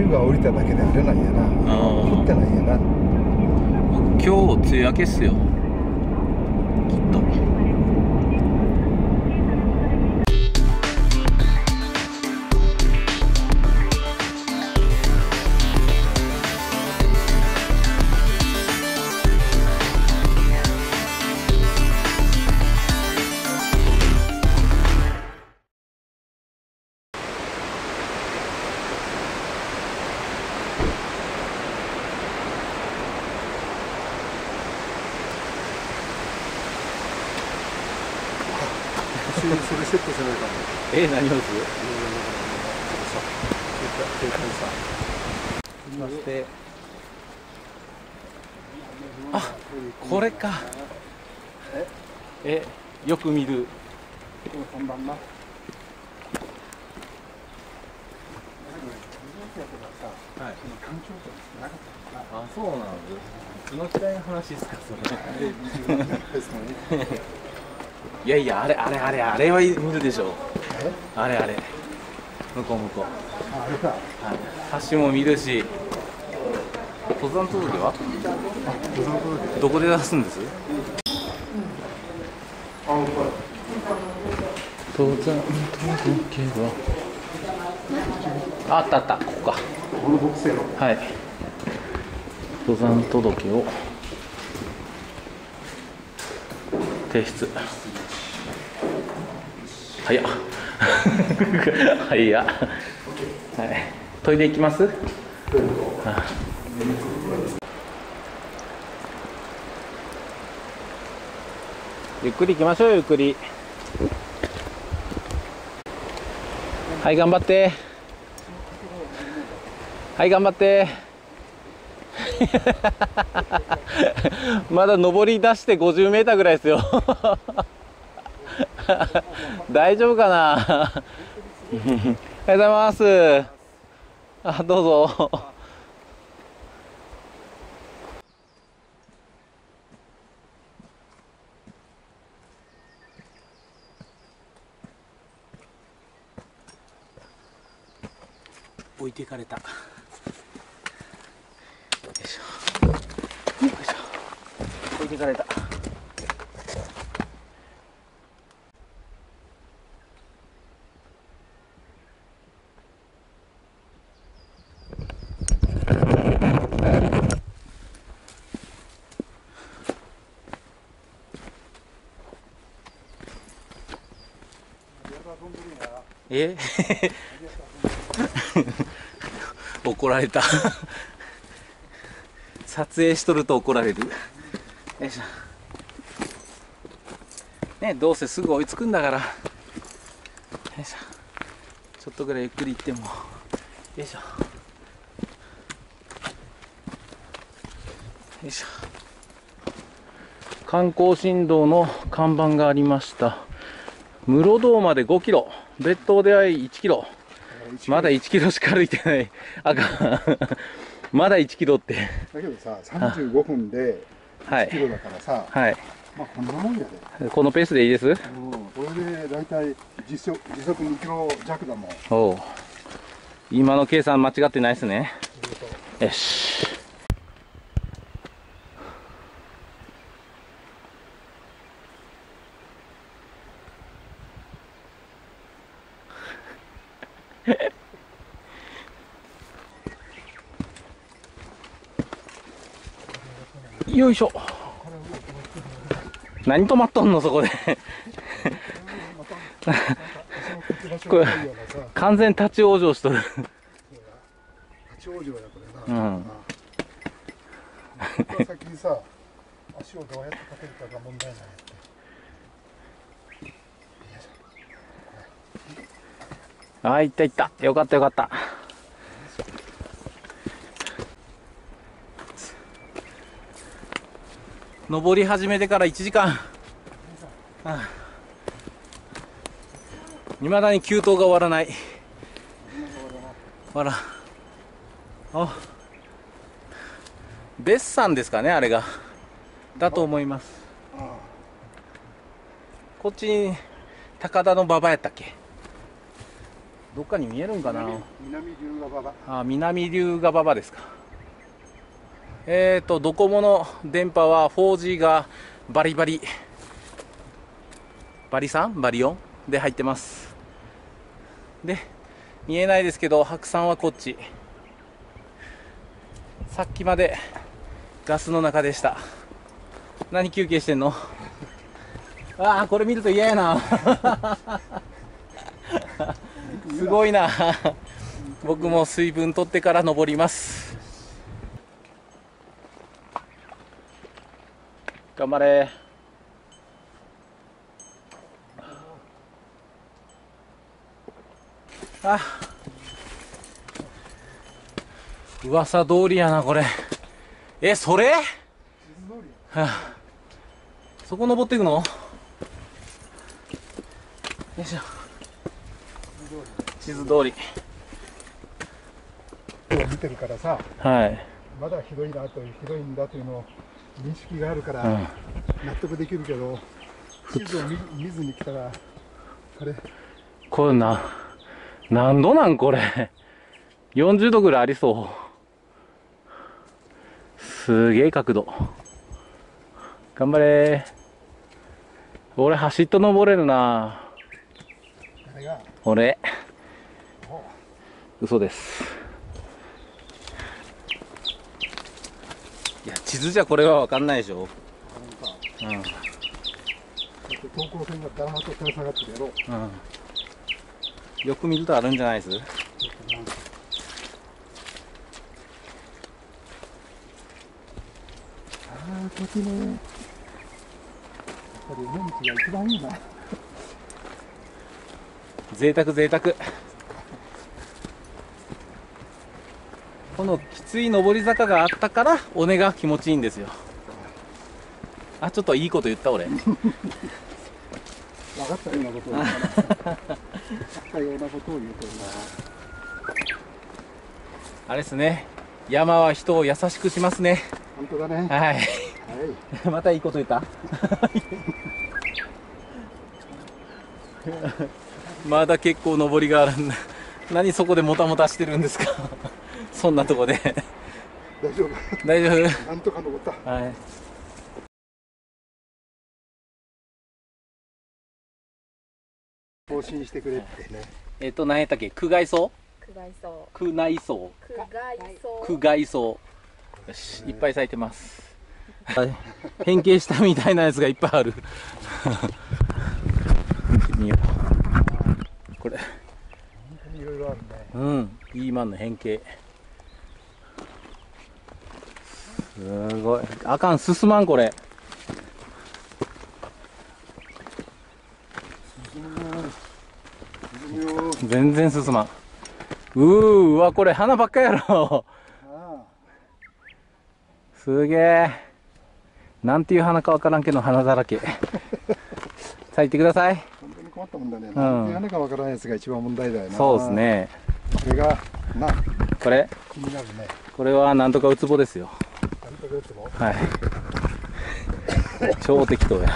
雨が降りただけであれなんやな。降ってないんやな。今日梅雨明けっすよ。きっとえ何をする？そしてあこれか。え？よく見る。ははい。あそうなんですその話ですかそれ いやいやあれあれあれあれは見るでしょう。あれあれ。向こう向こう。あ橋も見るし。登山届は？登山届どこで出すんです？あこれ登山届は？あったあった。ここか。はい。登山届を？提出早っ。早っ。はい。トイレ行きます？ゆっくり行きましょうゆっくり。はい頑張って。はい頑張って。まだ登り出して50メーターぐらいですよ。大丈夫かな？おはようございます。あどうぞ。置いていかれた。よいしょ。よいしょ。置いていかれた。え？怒られた。撮影しとると怒られる。よいしょ。ねどうせすぐ追いつくんだから。よいしょ。ちょっとぐらいゆっくり行っても。よいしょ。よいしょ。観光振動の看板がありました。室堂まで5キロ。別当では1キロ。まだ1キロしか歩いてない。あかん。まだ1キロって。だけどさ35分ではい。1キロだからさ、はい。まあこんなもんやで、このペースでいいです？うん、これで大体時速時速2キロ弱だもん。おう。今の計算間違ってないですね。よしよいしょ。何止まっとんのそこで。これ完全立ち往生しとる。立ち往生やこれな、うん。こ先にさ足をどうやってかけるかが問題なんやって。ああ、いったいった。よかったよかった。登り始めてから1時間。いまだに急登が終わらない。終わらん。あ。別山ですかね、あれが。だと思います。あこっちに高田の馬場やったっけ？どっかに見えるんかな？あ南龍河馬場ですかえーとドコモの電波は 4G がバリバリバリ 3? バリ 4? で入ってます。で見えないですけど白山はこっち。さっきまでガスの中でした。何休憩してんの？ああこれ見ると嫌やな。すごいな。僕も水分取ってから登ります頑張れ。あ。噂通りやなこれ。えそれ、はあ、そこ登っていくの？よいしょ。地図通り。見てるからさ。はい、まだひどいなというひどいんだというのを認識があるからうん、納得できるけど地図を見見ずに来たらこれ？これな何度なんこれ？40度ぐらいありそう。すげえ角度。頑張れ。俺走っと登れるな。俺。嘘ですいや地図じゃこれは分かんないでしょ。うんだって等高線がダーッと垂れ下がってるやろ。うん。よく見るとあるんじゃないです？ああちね。やっぱり梅道が一番いいな。贅沢贅沢このきつい上り坂があったから尾根が気持ちいいんですよ。あちょっといいこと言った俺。分かったようなことを言ったようなことを言うとあれですね。山は人を優しくしますね。本当だね。はい。はい。またいいこと言った。まだ結構上りがあるんだ。何そこでもたもたしてるんですかそんなとこで。大丈夫。大丈夫。なんとか登った。はい。更新してくれってね。えっと何やったっけ？区外層区外層区内層区外層区外層よしい。っぱい咲いてます。はい。変形したみたいなやつがいっぱいある。見よう。これ。本当にいろいろあるね。うん。ピーマンの変形すごい。あかん進まんこれ。全然進まん。うーうわこれ花ばっかやろ。あすげえ。なんていう花かわからんけど花だらけ。咲いてください。あ本当に困ったもんだね、んなんてかわからんやつが一番問題だよな。そうですね。これがなこれ？気になるね。これはなんとかウツボですよはい。超適当や。